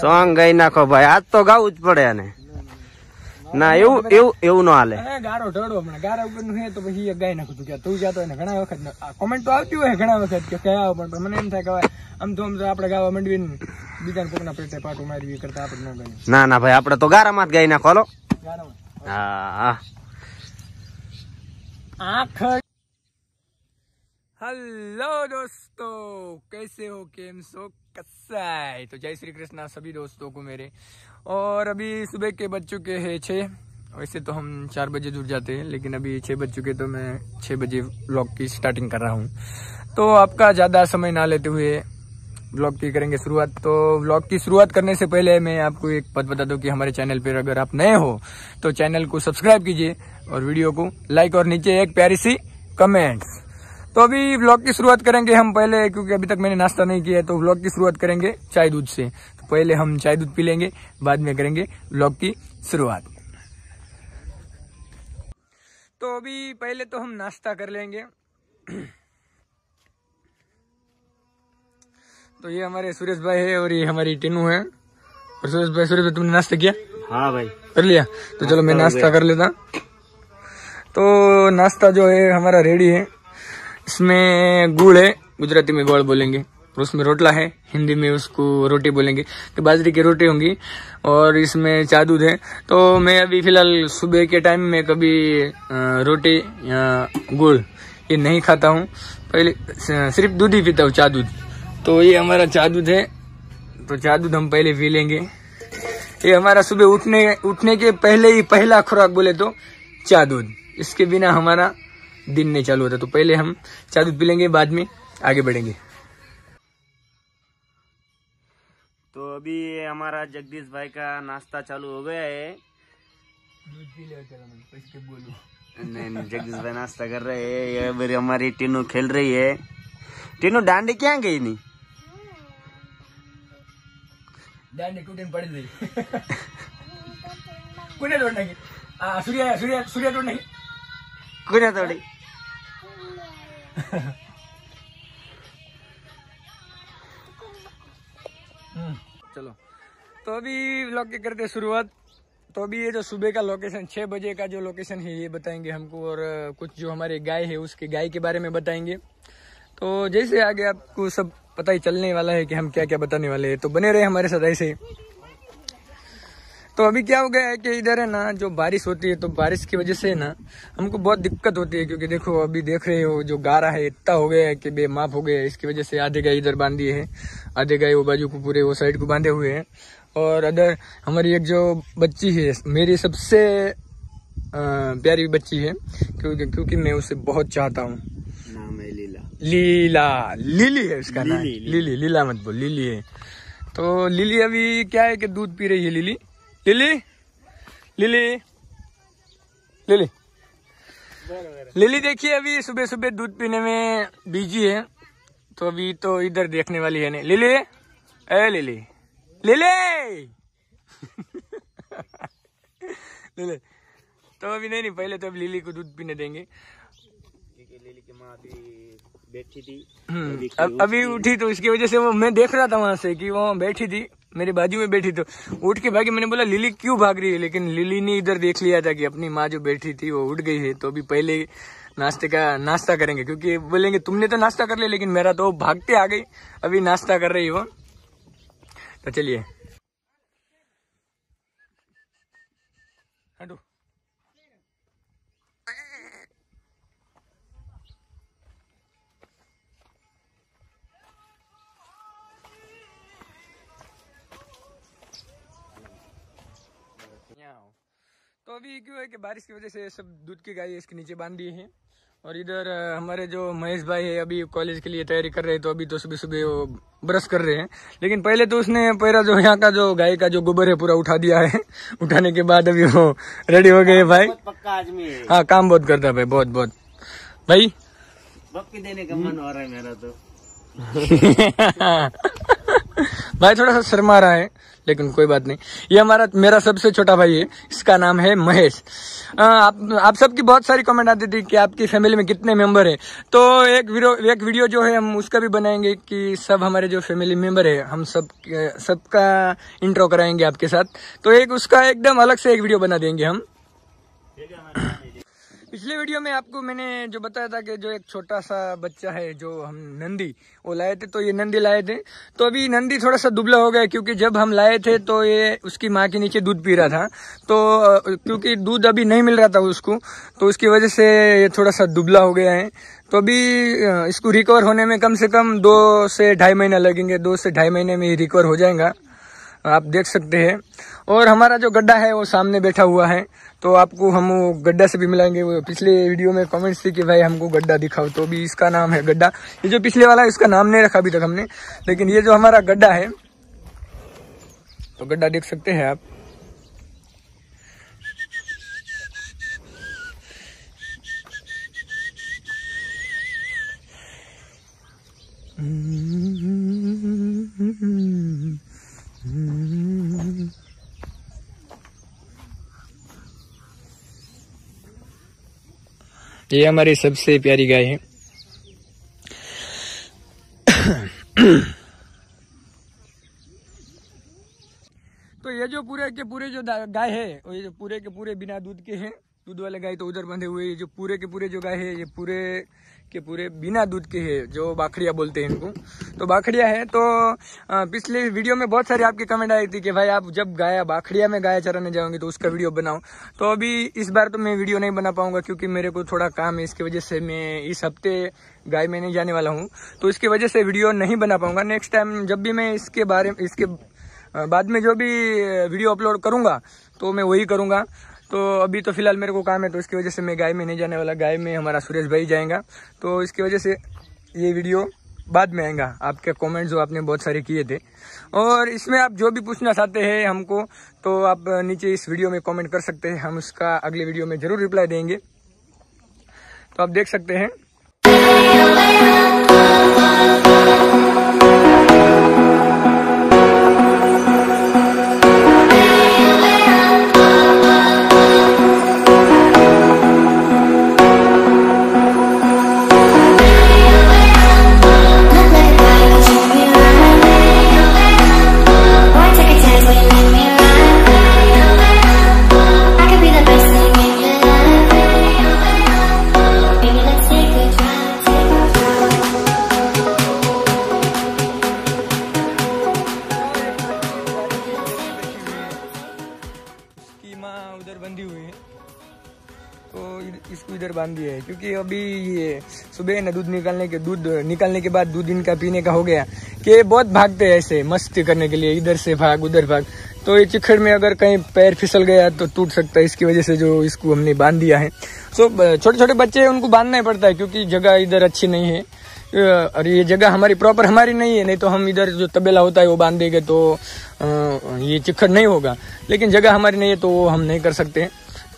Song ગાઈ નાખો ભાઈ આજ તો ગાવું જ પડે આને ના એવું એવું એવું ન હાલે એ ગારો ઢળો હમણાં ગારા ઉપર નું હે તો પછી એ ગાઈ નાખું તું કે તું જાતો હોય ને ઘણા વખત કોમેન્ટ તો આવતી હોય ઘણા વખત કે કયા પણ પણ મને એમ થાય કે હવે આમ તો આમ તો આપણે ગાવા મંડવી બીજા કોકના પેટે પાટું મારવી એ કરતા આપણે ન ગાઈએ ના ના ભાઈ આપડે તો ગારામાં જ ગાઈ નાખો હાલો ગારામાં હા હા आँख हेलो दोस्तों कैसे हो केम सो कसाई। तो जय श्री कृष्णा सभी दोस्तों को मेरे। और अभी सुबह के बज चुके हैं छः वैसे तो हम चार बजे दूर जाते हैं, लेकिन अभी छः बज चुके तो मैं छः बजे व्लॉग की स्टार्टिंग कर रहा हूँ। तो आपका ज़्यादा समय ना लेते हुए व्लॉग की करेंगे शुरुआत। तो व्लॉग की शुरुआत करने से पहले मैं आपको एक बात बता दूँ कि हमारे चैनल पर अगर आप नए हो तो चैनल को सब्सक्राइब कीजिए और वीडियो को लाइक और नीचे एक प्यारी सी कमेंट्स तो अभी व्लॉग की शुरुआत करेंगे हम पहले क्योंकि अभी तक मैंने नाश्ता नहीं किया है तो व्लॉग की शुरुआत करेंगे चाय दूध से। तो पहले हम चाय दूध पी लेंगे बाद में करेंगे व्लॉग की शुरुआत। तो अभी पहले तो हम नाश्ता कर लेंगे। तो ये हमारे सुरेश भाई है और ये हमारी टीनू है। और सुरेश भाई सुरेश भाई तुमने नाश्ता किया? हाँ भाई। कर लिया? तो चलो मैं नाश्ता कर लेता। तो नाश्ता जो है हमारा रेडी है। इसमें गुड़ है, गुजराती में गोड़ बोलेंगे, और उसमें रोटला है, हिंदी में उसको रोटी बोलेंगे तो बाजरे की रोटी होंगी, और इसमें चा दूध है। तो मैं अभी फ़िलहाल सुबह के टाइम में कभी रोटी या गुड़ ये नहीं खाता हूँ। पहले सिर्फ़ दूध ही पीता हूँ चा दूध। तो ये हमारा चा दूध है तो चा दूध हम पहले पी लेंगे। ये हमारा सुबह उठने उठने के पहले ही पहला खुराक बोले तो चा दूध। इसके बिना हमारा दिन नहीं चालू होता तो पहले हम चाय दूध पी लेंगे बाद में आगे बढ़ेंगे। तो अभी हमारा जगदीश भाई का नाश्ता चालू हो गया है। नहीं नहीं जगदीश भाई नाश्ता कर रहे है हमारी टीनू खेल रही है। टीनू डांडे क्या गई नहीं डांडे कुछ पड़ी कुछ कुने तोड़ने की सूर्या सूर्या सूर्या तोड़ने की कुने तोड़ी। चलो। तो अभी व्लॉग की करते शुरुआत। तो अभी ये जो सुबह का लोकेशन छह बजे का जो लोकेशन है, ये बताएँगे हमको और कुछ जो हमारे गाय है, उसके गाय के बारे में बताएँगे। तो जैसे आगे आपको सब पता ही चलने वाला है कि हम क्या क्या बताने वाले हैं। तो बने रहे हमारे साथ ऐसे ही। तो अभी क्या हो गया है कि इधर है ना जो बारिश होती है तो बारिश की वजह से ना हमको बहुत दिक्कत होती है क्योंकि देखो अभी देख रहे हो जो गारा है इतना हो गया है कि बेमाप हो गया है इसकी वजह से आधे गाय इधर बांधी है आधे गाय वो बाजू को पूरे वो साइड को बांधे हुए हैं। और अदर हमारी एक जो बच्ची है मेरी सबसे प्यारी बच्ची है क्योंकि क्योंकि मैं उसे बहुत चाहता हूँ। नाम है लीला। लीला लिली है उसका नाम। लिली, लिली लीला मत बोल लिली है। तो लिली अभी क्या है कि दूध पी रही है Lily? Lily Lily Lily Lily देखिए अभी सुबह सुबह दूध पीने में बिज़ी है तो अभी तो इधर देखने वाली है नहीं। लिली ए लिली लिली लिली तो अभी नहीं नहीं पहले तो अब लिली को दूध पीने देंगे। लीली की माँ अभी बैठी थी। हम्म, अब अभी उठी तो इसकी वजह से वो मैं देख रहा था वहाँ से कि वो बैठी थी। मेरे बाजू में बैठी तो। उठ के भागी, मैंने बोला, लिली, क्यों भाग रही है? लेकिन लिली ने इधर देख लिया था कि अपनी माँ जो बैठी थी, वो उठ गई है। तो अभी पहले नाश्ते का, नाश्ता करेंगे, क्योंकि बोलेंगे, तुमने तो नाश्ता कर लिया, लेकिन मेरा तो भागते आ गई। अभी नाश्ता कर रही हो तो चलिए तो अभी क्यों है कि बारिश की वजह से सब दूध की गाय इसके नीचे बाँध दी है। और इधर हमारे जो महेश भाई है अभी कॉलेज के लिए तैयारी कर रहे हैं तो अभी तो सुबह सुबह वो ब्रश कर रहे हैं। लेकिन पहले तो उसने पहला जो यहाँ का जो गाय का जो गोबर है पूरा उठा दिया है। उठाने के बाद अभी वो रेडी हो गए भाई। पक्का आदमी हाँ। काम बहुत करता है भाई बहुत बहुत। भाई? देने का मन हो रहा है मेरा तो। भाई थोड़ा सा शर्मा रहा है। लेकिन कोई बात नहीं। ये हमारा मेरा सबसे छोटा भाई है इसका नाम है महेश। अ, आप आप सबकी बहुत सारी कमेंट आती थी कि आपकी फैमिली में कितने मेंबर है। तो एक वीडियो एक वीडियो जो है हम उसका भी बनाएँगे कि सब हमारे जो फैमिली मेंबर है हम सब सबका इंट्रो कराएँगे आपके साथ। तो एक उसका एकदम अलग से एक वीडियो बना देंगे हम। पिछले वीडियो में आपको मैंने जो बताया था कि जो एक छोटा सा बच्चा है, जो हम नंदी, वो लाए थे तो ये नंदी लाए थे। तो अभी नंदी थोड़ा सा दुबला हो गया क्योंकि जब हम लाए थे तो ये उसकी माँ के नीचे दूध पी रहा था। तो क्योंकि दूध अभी नहीं मिल रहा था उसको तो उसकी वजह से ये थोड़ा सा दुबला हो गया है। तो अभी इसको रिकवर होने में कम से कम दो से ढाई महीना लगेंगे, दो से ढाई महीने में ही रिकवर हो जाएगा। आप देख सकते हैं। और हमारा जो गड्ढा है, वो सामने बैठा हुआ है। तो आपको हम गड्ढा से भी मिलाएँगे। वो पिछले वीडियो में कमेंट्स थी कि भाई हमको गड्ढा दिखाओ तो भी इसका नाम है गड्ढा। ये जो पिछले वाला है, इसका नाम नहीं रखा अभी तक हमने। लेकिन ये जो हमारा गड्ढा है तो गड्ढा देख सकते हैं आप। ये हमारी सबसे प्यारी गाय है। तो ये जो पूरे के पूरे जो गाय है, और ये जो पूरे के पूरे बिना दूध के हैं, दूध वाले गाय तो उधर बंधे हुए ये जो पूरे के पूरे जो गाय है, ये पूरे के पूरे बिना दूध के है, जो बाखड़िया बोलते हैं इनको। तो बाखड़िया है तो पिछले वीडियो में बहुत सारी आपकी कमेंट आई थी कि भाई आप जब गाय, बाखड़िया में गाय चराने जाओगे तो उसका वीडियो बनाओ। तो अभी इस बार तो मैं वीडियो नहीं बना पाऊँगा क्योंकि मेरे को थोड़ा काम है, इसकी वजह से मैं इस हफ़्ते गाय में नहीं जाने वाला हूँ। तो इसकी वजह से वीडियो नहीं बना पाऊँगा। नेक्स्ट टाइम जब भी मैं इसके बारे में इसके बाद में जो भी वीडियो अपलोड करूँगा तो मैं वही करूँगा। तो अभी तो फ़िलहाल मेरे को काम है तो इसकी वजह से मैं गाय में नहीं जाने वाला। गाय में हमारा सुरेश भाई जाएगा। तो इसकी वजह से ये वीडियो बाद में आएगा। आपके कमेंट जो आपने बहुत सारे किए थे। और इसमें आप जो भी पूछना चाहते हैं हमको तो आप नीचे इस वीडियो में कमेंट कर सकते हैं। हम उसका अगले वीडियो में ज़रूर रिप्लाई देंगे। तो आप देख सकते हैं। क्योंकि अभी ये सुबह ना दूध निकालने के, दूध निकालने के बाद दूध इनका पीने का हो गया कि बहुत भागते हैं ऐसे, मस्ती करने के लिए, इधर से भाग, उधर भाग। तो ये चिखड़ में अगर कहीं पैर फिसल गया तो टूट सकता है, इसकी वजह से जो इसको हमने बाँध दिया है। सो छोटे छोटे बच्चे हैं, उनको बांधना ही पड़ता है, क्योंकि जगह इधर अच्छी नहीं है। और ये जगह हमारी प्रॉपर हमारी नहीं है, नहीं तो हम इधर जो तबेला होता है वो बाँध देंगे तो ये चिखड़ नहीं होगा। लेकिन जगह हमारी नहीं है तो वो हम नहीं कर सकते।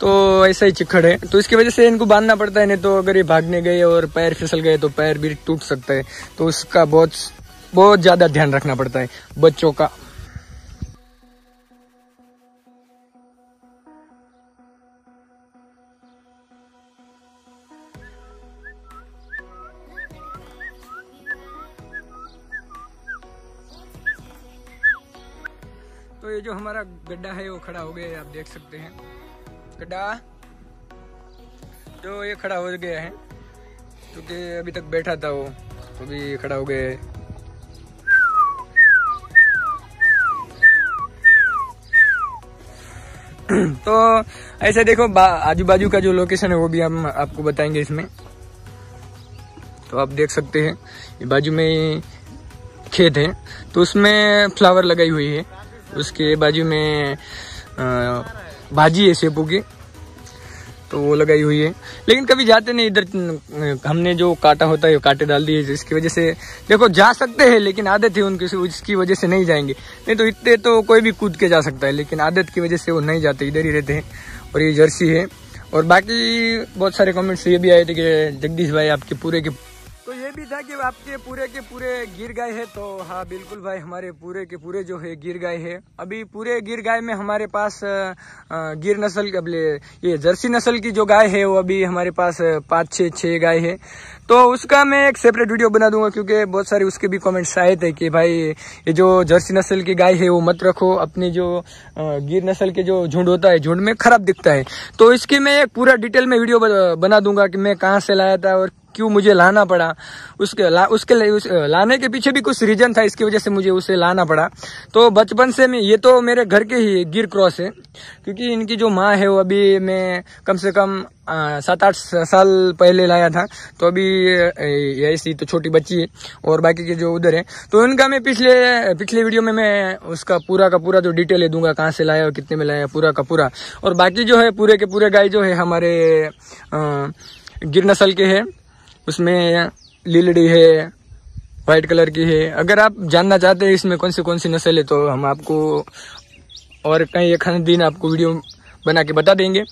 तो ऐसा ही चिखड़ है। तो इसकी वजह से इनको बांधना पड़ता है, नहीं तो अगर ये भागने गए और पैर फिसल गए तो पैर भी टूट सकता है। तो उसका बहुत बहुत ज़्यादा ध्यान रखना पड़ता है, बच्चों का। तो ये जो हमारा गड्ढा है, वो खड़ा हो गया है, आप देख सकते हैं। गड्ढा जो ये खड़ा हो गया है क्योंकि अभी तक बैठा था वो तो भी खड़ा हो गया है। तो ऐसे देखो आजू बाजू का जो लोकेशन है वो भी हम आपको बताएँगे इसमें। तो आप देख सकते हैं ये बाजू में खेत है तो उसमें फ्लावर लगाई हुई है। उसके बाजू में अ, भाजी है सेबू की तो वो लगाई हुई है। लेकिन कभी जाते नहीं, इधर, हमने जो काटा होता है काटे डाल दिए, जिसकी वजह से, देखो, जा सकते हैं, लेकिन आदत है उनकी, उसकी वजह से नहीं जाएँगे। नहीं तो इतने तो कोई भी कूद के जा सकता है, लेकिन आदत की वजह से वो नहीं जाते, इधर ही रहते हैं, और ये जर्सी है। और बाकी बहुत सारे कमेंट्स ये भी आए थे कि जगदीश भाई आपके पूरे के तो ये भी था कि आपके पूरे के पूरे गिर गाय है तो हाँ बिल्कुल भाई, हमारे पूरे के पूरे जो है गिर गाय है। अभी पूरे गिर गाय में हमारे पास गिर नस्ल के ये जर्सी नस्ल की जो गाय है, वो अभी हमारे पास पाँच, छः छः गाय है। तो उसका मैं एक सेपरेट वीडियो बना दूँगा, क्योंकि बहुत सारे उसके भी कमेंट्स आए थे कि भाई, ये जो जर्सी नस्ल की गाय है, वो मत रखो, अपनी जो गिर नस्ल के जो झुंड होता है, झुंड में खराब दिखता है। तो इसकी मैं एक पूरा डिटेल में वीडियो बना दूँगा कि मैं कहाँ से लाया था और क्यों मुझे लाना पड़ा? उसके ला, उसके उस, लाने के पीछे भी कुछ रीजन था इसकी वजह से मुझे उसे लाना पड़ा। तो बचपन से मैं ये तो मेरे घर के ही गिर क्रॉस है क्योंकि इनकी जो माँ है वो अभी मैं कम से कम सात आठ साल पहले लाया था। तो अभी ऐसी तो छोटी बच्ची है और बाकी के जो उधर है तो उनका मैं पिछले पिछले वीडियो में मैं उसका पूरा का पूरा जो डिटेल है दूँगा कहाँ से लाया और कितने में लाया पूरा का पूरा। और बाकी जो है पूरे के पूरे गाय जो है हमारे अ, गिर नस्ल के है। उसमें लीलड़ी है वाइट कलर की है। अगर आप जानना चाहते हैं इसमें कौन सी कौन सी नस्ल है तो हम आपको और कहीं एक दिन आपको वीडियो बना के बता देंगे।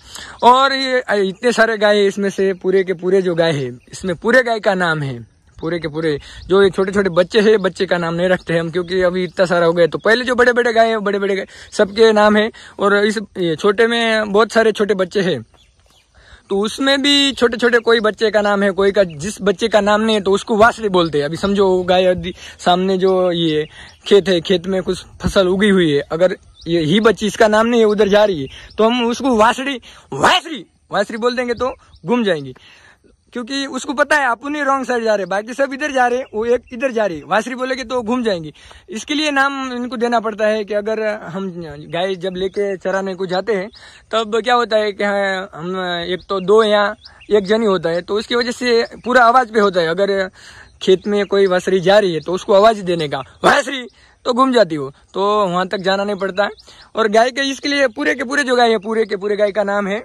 और ये इतने सारे गाय इसमें से पूरे के पूरे जो गाय है, इसमें पूरे गाय का नाम है। पूरे के पूरे, जो ये छोटे छोटे बच्चे हैं, बच्चे का नाम नहीं रखते हैं हम, क्योंकि अभी इतना सारा हो गया तो पहले जो बड़े बड़े गाय है बड़े बड़े गाय, सबके नाम है। और इस छोटे में बहुत सारे छोटे बच्चे हैं। तो उसमें भी छोटे छोटे कोई बच्चे का नाम है, कोई का जिस बच्चे का नाम नहीं है तो उसको वासरी बोलते हैं। अभी समझो गाय सामने जो ये खेत है, खेत में कुछ फ़सल उगी हुई है, अगर ये ही बच्ची इसका नाम नहीं है, उधर जा रही है तो हम उसको वासड़ी वासरी वासरी बोल देंगे तो घूम जाएँगी। क्योंकि उसको पता है अपन रॉन्ग साइड जा रहे हैं। बाकी सब इधर जा रहे वो एक इधर जा रही है। वासरी बोलेगे तो घूम जाएँगी। इसके लिए नाम इनको देना पड़ता है कि अगर हम गाय जब लेके चराने को जाते हैं तब क्या होता है कि हाँ, हम एक तो दो या एक जनी होता है तो उसकी वजह से पूरा आवाज़ पे होता है। अगर खेत में कोई वासरी जा रही है तो उसको आवाज़ देने का वासरी! तो घूम जाती हो। तो वहाँ तक जाना नहीं पड़ता। है और गाय के इसके लिए पूरे के पूरे जो गाय है पूरे के पूरे गाय का नाम है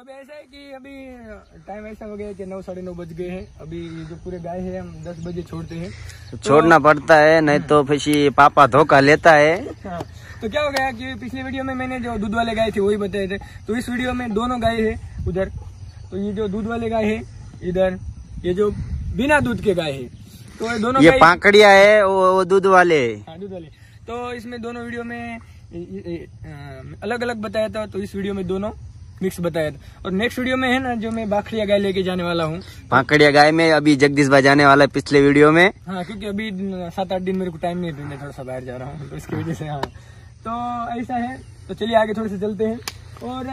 तो अभी ऐसा है कि अभी टाइम ऐसा हो गया कि नौ साढ़े नौ बज गए हैं। अभी ये जो पूरे गाय है हम दस बजे छोड़ते हैं। तो छोड़ना पड़ता है नहीं तो फिर पापा धोखा लेता है। हाँ, तो क्या हो गया कि पिछले वीडियो में मैंने जो दूध वाले गाय थे वही बताए थे। तो इस वीडियो में दोनों गाय है उधर। तो ये जो दूध वाले गाय है इधर ये जो बिना दूध के गाय है। तो ये दोनों ये पाकड़िया है वो, वो दूध वाले। हाँ दूध वाले। तो इसमें दोनों वीडियो में अलग अलग बताया था तो इस वीडियो में दोनों। मिक्स बताया था। और नेक्स्ट वीडियो में है ना जो मैं बाखड़िया गाय लेके जाने वाला हूँ। पाकड़िया गाय में अभी जगदीश भाई जाने वाला है पिछले वीडियो में। हाँ क्योंकि अभी सात आठ दिन मेरे को टाइम नहीं तो मैं थोड़ा सा बाहर जा रहा हूँ तो इसकी वजह से हाँ। तो ऐसा है तो चलिए आगे थोड़े से चलते हैं। और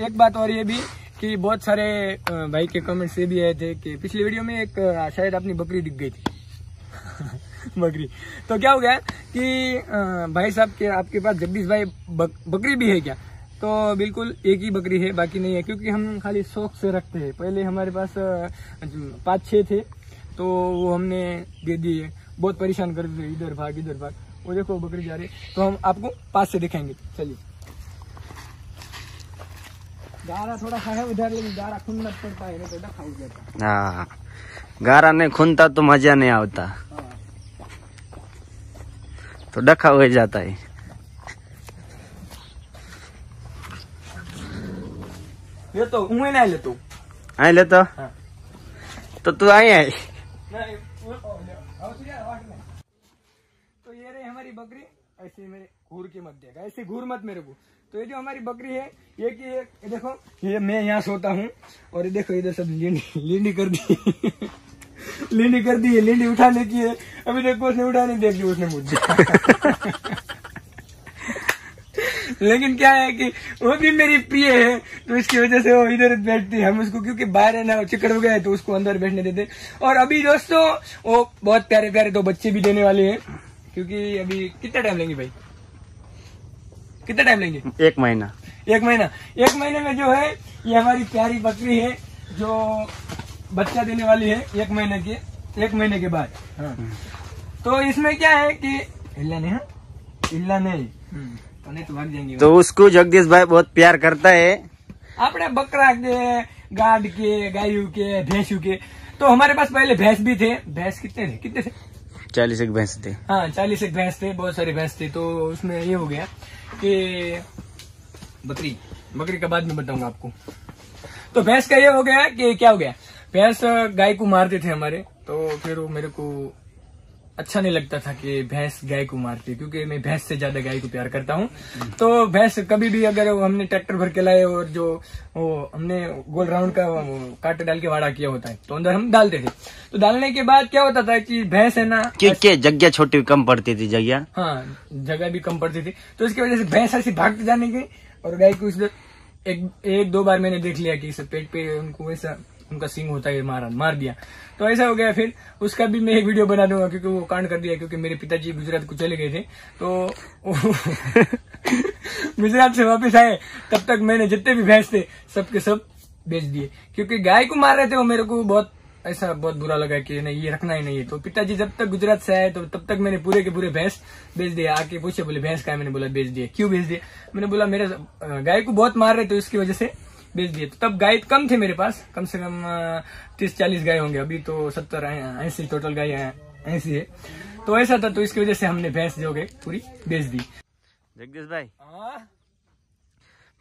एक बात और ये भी कि बहुत सारे भाई के कमेंट्स ये भी आए थे कि पिछली वीडियो में एक शायद अपनी बकरी दिख गई थी। बकरी। तो क्या हो गया कि भाई साहब के आपके पास जगदीश भाई बक, बकरी भी है क्या? तो बिल्कुल एक ही बकरी है बाकी नहीं है क्योंकि हम खाली शौक से रखते हैं। पहले हमारे पास पाँच छः थे तो वो हमने दे दिए। बहुत परेशान करते थे इधर भाग इधर भाग। वो देखो बकरी जा रही तो हम आपको पास से दिखाएँगे। चलिए। गारा थोड़ा सा है उधर लेकिन गारा खून मत पड़ता है तो डखा हो। जाता हाँ। गारा नहीं खूनता तो मज़ा नहीं आता। हाँ। तो डखा हो जाता है। ये तो ऊँ ना ले तू आई ले तो हाँ तो तू आई आई ले, तो ये रही हमारी बकरी ऐसे मेरे घूर के मत देगा ऐसे घूर मत मेरे को। तो ये जो हमारी बकरी है ये की ये ये देखो ये मैं यहाँ सोता हूँ और ये देखो इधर सब लींडी लींडी कर दी। लींडी कर दी है लींडी उठाने की है। अभी देखो उसने उठा नहीं देखी उसने मुझे। लेकिन क्या है कि वो भी मेरी प्रिय है तो इसकी वजह से वो इधर बैठती है। हम उसको क्योंकि बाहर है ना चिकड़ हो गया है तो उसको अंदर बैठने देते। और अभी दोस्तों वो बहुत प्यारे प्यारे दो बच्चे भी देने वाले हैं क्योंकि अभी कितना टाइम लेंगे भाई? कितना टाइम लेंगे? एक महीना। एक महीना। एक महीने में जो है ये हमारी प्यारी बकरी है जो बच्चा देने वाली है एक महीने के एक महीने के बाद। हाँ। तो इसमें क्या है कि हिल्ला नहीं हाँ? हिल्ला नहीं। तो, तो, उसको जगदीश भाई बहुत प्यार करता है। अपने बकरा के गाड के गायू के भैंसू के। तो हमारे पास पहले भैंस भी थे। भैंस कितने थे? कितने थे? चालीस एक भैंस थे। हाँ चालीस एक भैंस थे बहुत सारे भैंस थे। तो उसमें ये हो गया कि बकरी। बकरी का बाद में बताऊँगा आपको। तो भैंस का ये हो गया कि क्या हो गया? भैंस गाय को मारते थे हमारे। तो फिर वो मेरे को अच्छा नहीं लगता था कि भैंस गाय को मारती क्योंकि मैं भैंस से ज़्यादा गाय को प्यार करता हूँ। तो भैंस कभी भी अगर हमने ट्रैक्टर भर के लाए और जो वो हमने गोल राउंड का कांटे डाल के वाड़ा किया होता है तो अंदर हम डालते थे। तो डालने के बाद क्या होता था कि भैंस है ना क्यों क्या जगह छोटी कम पड़ती थी जगह हाँ जगह भी कम पड़ती थी। तो इसकी वजह से भैंस ऐसी भागते जाने की और गाय को इस एक एक दो बार मैंने देख लिया कि इस पेट पे उनको ऐसा उनका सिंग होता है मारा मार दिया। तो ऐसा हो गया फिर। उसका भी मैं एक वीडियो बना दूँगा क्योंकि वो कांड कर दिया क्योंकि मेरे पिताजी गुजरात को चले गए थे। तो गुजरात से वापस आए, तब तक मैंने जितने भी भैंस थे, सबके सब बेच दिए। क्योंकि गाय को मार रहे थे वो मेरे को बहुत, ऐसा बहुत बुरा लगा कि नहीं, ये रखना ही नहीं है। तो पिताजी जब तक गुजरात से आए तो तब तक मैंने पूरे के पूरे भैंस बेच दिया आके पूछे, बोले, भैंस का है? मैंने बोला, बेच दिया क्यों बेच दिया मैंने बोला, मेरे, गाय को बहुत मार रहे थे इसकी वजह से बेच दिए तो तब गाय कम थे मेरे पास कम से कम तीस चालीस गाय होंगे अभी तो सत्तर ऐसी टोटल गाय ऐसी है तो ऐसा था तो इसकी वजह से हमने भैंस जो गई पूरी बेच दी જગદીશભાઈ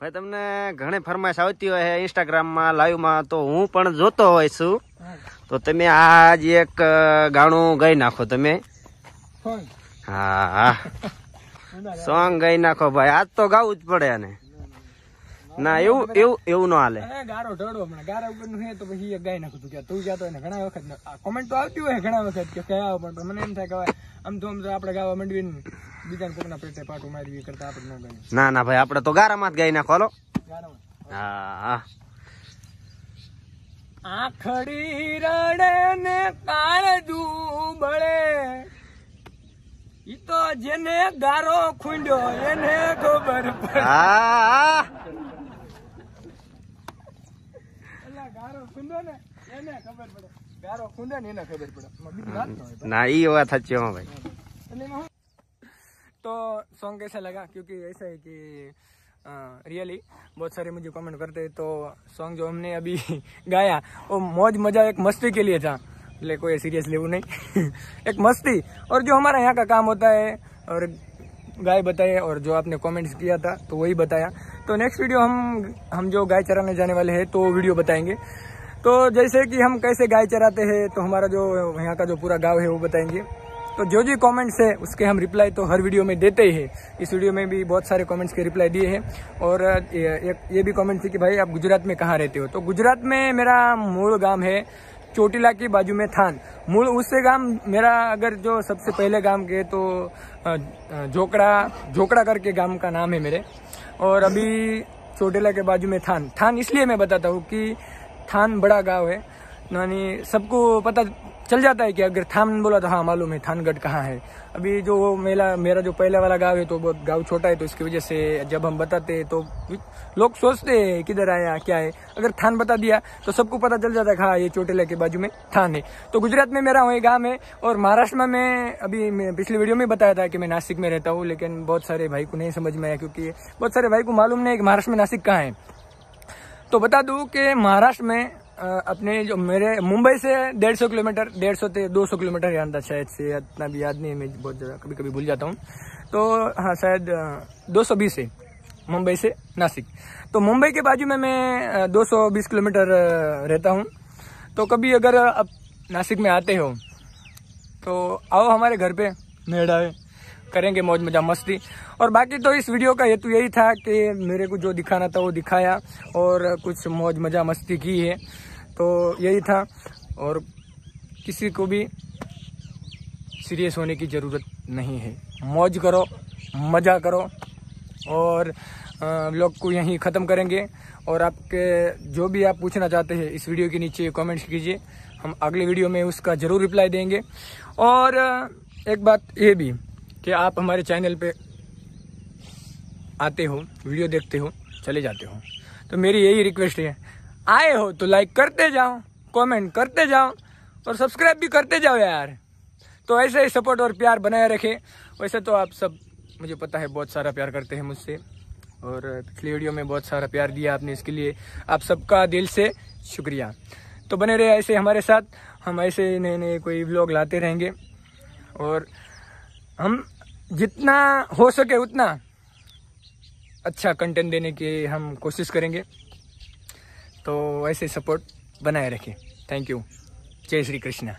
ભાઈ તમને ઘણી ફરમાઈશ આવતી હોય છે ઇન્સ્ટાગ્રામમાં લાઈવમાં તો હું પણ જોતો હોય છું તો તમે આજ એક અ, ગાણું ગાઈ નાખો તમે હા હા સોંગ ગાઈ નાખો ભાઈ આજ તો ગાવું જ પડે આને ના એવું એવું એવું ન હાલે. ગારો ઢળો હમણાં. ગારા ઉપરનું તો પછી ગાય નાખું તું કે તું જાતો ને ઘણા વખત કોમેન્ટ તો આવતી હોય ઘણા વખત કે કયા પણ મને એમ થાય કે આમ તો આમ તો આપણે ગાવા મંડવી બીજા કોકના પેટે પાટું મારી કરતા આપણે ન ગાય ના ના ભાઈ આપણે તો ગારામાં જ ગાઈ નાખો હાલો. હા આખડી રડે ને કાળજું બળે ઈ તો જેને ગારો ખૂંડ્યો એને ખબર પડે. ना ही हुआ था चो भाई। तो सॉन्ग कैसा लगा? क्योंकि ऐसा है कि रियली बहुत सारे मुझे कमेंट करते तो सॉन्ग जो हमने अभी गाया वो मौज मज़ा एक मस्ती के लिए था। ले कोई सीरियसली वो नहीं। एक मस्ती। और जो हमारा यहाँ का काम होता है और गाय बताए और जो आपने कमेंट्स किया था तो वही बताया। तो नेक्स्ट वीडियो हम हम जो गाय चराने जाने वाले हैं तो वीडियो बताएँगे। तो जैसे कि हम कैसे गाय चराते हैं तो हमारा जो, यहाँ का जो पूरा गाँव है, वो बताएँगे। तो जो जो कमेंट्स है, उसके हम रिप्लाई तो हर वीडियो में देते ही हैं। इस वीडियो में भी बहुत सारे कमेंट्स के रिप्लाई दिए हैं। और ये ये भी कमेंट थी कि भाई, आप गुजरात में कहाँ रहते हो? तो गुजरात में मेरा मूल गाँव है, चोटीला के बाजू में थान। मूल उससे गाँव मेरा अगर जो सबसे पहले गाँव के तो जोकड़ा जोकड़ा करके गाँव का नाम है मेरे। और अभी चोटेला के बाजू में थान। थान इसलिए मैं बताता हूँ कि थान बड़ा गाँव है। यानी सबको पता चल जाता है कि अगर थान बोला तो हाँ मालूम है थानगढ़ कहाँ है। अभी जो मेला, मेरा जो पहले वाला गाँव है तो वो गाँव छोटा है तो इसकी वजह से जब हम बताते हैं तो लोग सोचते हैं किधर आया, क्या है। अगर थान बता दिया तो सबको पता चल जाता है हाँ ये चोटिला के बाजू में थान है। तो गुजरात में मेरा वही गाँव है और महाराष्ट्र में मैं अभी पिछली वीडियो में बताया था कि मैं नासिक में रहता हूँ, लेकिन बहुत सारे भाई को नहीं समझ में आया क्योंकि बहुत सारे भाई को मालूम नहीं कि महाराष्ट्र में नासिक कहाँ है। तो बता दूँ कि महाराष्ट्र में अपने जो मेरे मुंबई से डेढ़ सौ किलोमीटर, डेढ़ सौ से दो सौ किलोमीटर याद था शायद से, इतना भी याद नहीं है, मैं बहुत ज़्यादा कभी कभी भूल जाता हूँ। तो हाँ शायद दो सौ बीस है मुंबई से नासिक। तो मुंबई के बाजू में मैं दो सौ बीस किलोमीटर रहता हूँ। तो कभी अगर आप नासिक में आते हो तो आओ हमारे घर पे मेढ़ावे करेंगे मौज मज़ा मस्ती। और बाकी तो इस वीडियो का हेतु यही था कि मेरे को जो दिखाना था वो दिखाया, और कुछ मौज मज़ा मस्ती की है। तो यही था और किसी को भी सीरियस होने की ज़रूरत नहीं है। मौज करो, मज़ा करो और ब्लॉग को यहीं ख़त्म करेंगे। और आपके जो भी आप पूछना चाहते हैं इस वीडियो के नीचे कमेंट्स कीजिए। हम अगले वीडियो में उसका ज़रूर रिप्लाई देंगे। और, एक बात ये भी कि आप हमारे चैनल पे आते हो वीडियो देखते हो, चले जाते हो। तो मेरी यही रिक्वेस्ट है आए हो तो लाइक करते जाओ कमेंट करते जाओ और सब्सक्राइब भी करते जाओ यार। तो ऐसे ही सपोर्ट और प्यार बनाए रखें। वैसे तो आप सब, मुझे पता है बहुत सारा प्यार करते हैं मुझसे और पिछली वीडियो में बहुत सारा प्यार दिया आपने इसके लिए। आप सबका दिल से शुक्रिया। तो बने रहे ऐसे हमारे साथ। हम ऐसे नए नए कोई व्लॉग लाते रहेंगे और हम जितना हो सके उतना अच्छा कंटेंट देने की हम कोशिश करेंगे। तो ऐसे सपोर्ट बनाए रखें। थैंक यू जय श्री कृष्ण।